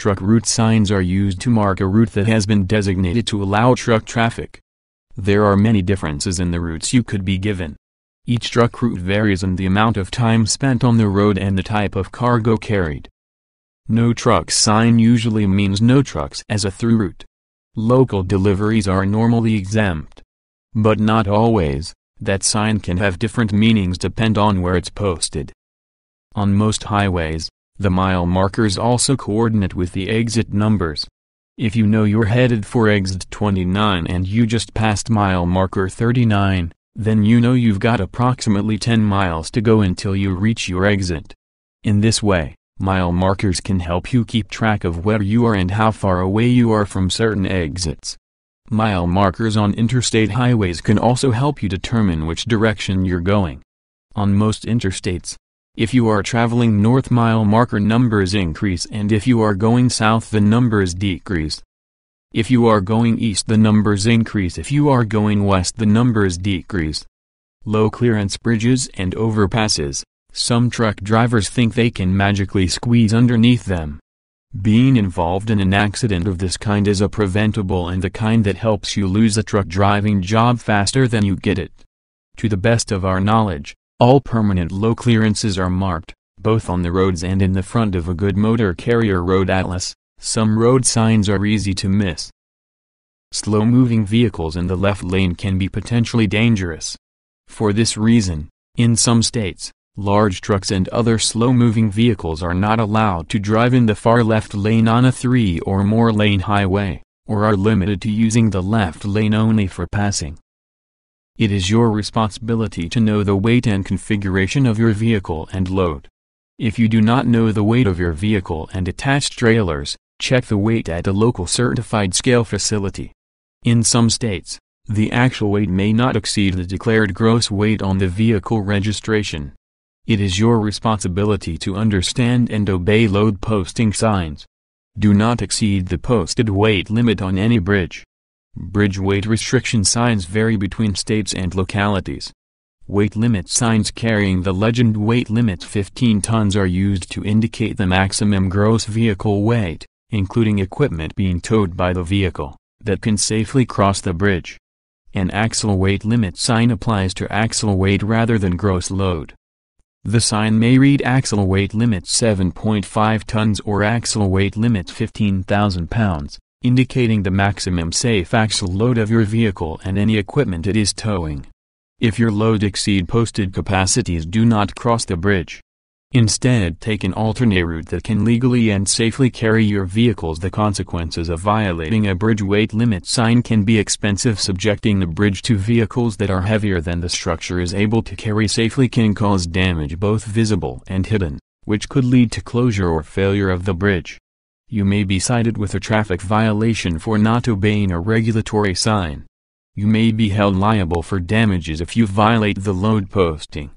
Truck route signs are used to mark a route that has been designated to allow truck traffic. There are many differences in the routes you could be given. Each truck route varies in the amount of time spent on the road and the type of cargo carried. No truck sign usually means no trucks as a through route. Local deliveries are normally exempt. But not always, that sign can have different meanings depend on where it's posted. On most highways, the mile markers also coordinate with the exit numbers. If you know you're headed for exit 29 and you just passed mile marker 39, then you know you've got approximately 10 miles to go until you reach your exit. In this way, Mile markers can help you keep track of where you are and how far away you are from certain exits. Mile markers on interstate highways can also help you determine which direction you're going. On most interstates, if you are traveling north mile marker numbers increase and if you are going south the numbers decrease. If you are going east the numbers increase if you are going west the numbers decrease. Low clearance bridges and overpasses, some truck drivers think they can magically squeeze underneath them. Being involved in an accident of this kind is a preventable and the kind that helps you lose a truck driving job faster than you get it. To the best of our knowledge, all permanent low clearances are marked, both on the roads and in the front of a good motor carrier road atlas. Some road signs are easy to miss. Slow-moving vehicles in the left lane can be potentially dangerous. For this reason, in some states, Large trucks and other slow-moving vehicles are not allowed to drive in the far left lane on a three or more lane highway, or are limited to using the left lane only for passing. It is your responsibility to know the weight and configuration of your vehicle and load. If you do not know the weight of your vehicle and attached trailers, check the weight at a local certified scale facility. In some states, the actual weight may not exceed the declared gross weight on the vehicle registration. It is your responsibility to understand and obey load posting signs. Do not exceed the posted weight limit on any bridge. Bridge weight restriction signs vary between states and localities. Weight limit signs carrying the legend weight limit 15 tons are used to indicate the maximum gross vehicle weight, including equipment being towed by the vehicle, that can safely cross the bridge. An axle weight limit sign applies to axle weight rather than gross load. The sign may read axle weight limit 7.5 tons or axle weight limit 15,000 pounds, indicating the maximum safe axle load of your vehicle and any equipment it is towing. If your load exceed posted capacities do not cross the bridge. Instead take an alternate route that can legally and safely carry your vehicles The consequences of violating a bridge weight limit sign can be expensive subjecting the bridge to vehicles that are heavier than the structure is able to carry safely can cause damage both visible and hidden, which could lead to closure or failure of the bridge. You may be cited with a traffic violation for not obeying a regulatory sign. You may be held liable for damages if you violate the load posting.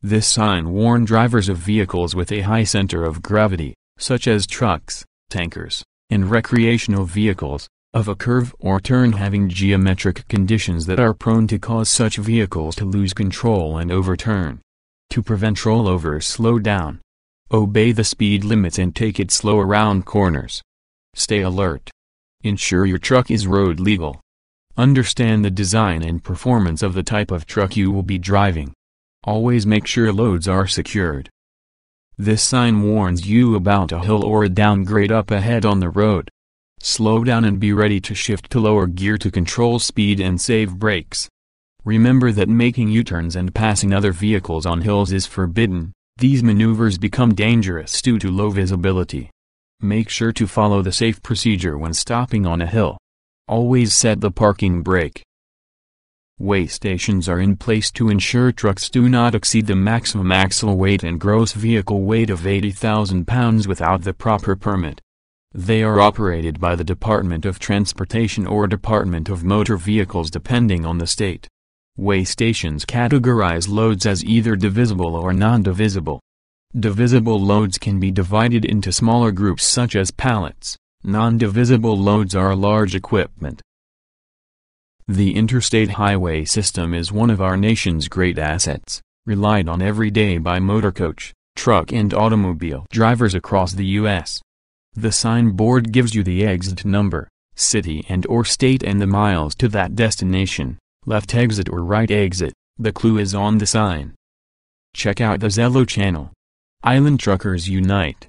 This sign warned drivers of vehicles with a high center of gravity, such as trucks, tankers, and recreational vehicles, of a curve or turn having geometric conditions that are prone to cause such vehicles to lose control and overturn. To prevent rollover slow down. Obey the speed limits and take it slow around corners. Stay alert. Ensure your truck is road legal. Understand the design and performance of the type of truck you will be driving. Always make sure loads are secured. This sign warns you about a hill or a downgrade up ahead on the road. Slow down and be ready to shift to lower gear to control speed and save brakes. Remember that making U-turns and passing other vehicles on hills is forbidden, these maneuvers become dangerous due to low visibility. Make sure to follow the safe procedure when stopping on a hill. Always set the parking brake. Weigh stations are in place to ensure trucks do not exceed the maximum axle weight and gross vehicle weight of 80,000 pounds without the proper permit. They are operated by the Department of Transportation or Department of Motor Vehicles depending on the state. Weigh stations categorize loads as either divisible or non-divisible. Divisible loads can be divided into smaller groups such as pallets. Non-divisible loads are large equipment, the interstate highway system is one of our nation's great assets, relied on every day by motorcoach, truck and automobile drivers across the U.S. The signboard gives you the exit number, city and or state and the miles to that destination, left exit or right exit, the clue is on the sign. Check out the Zello channel. Island Truckers Unite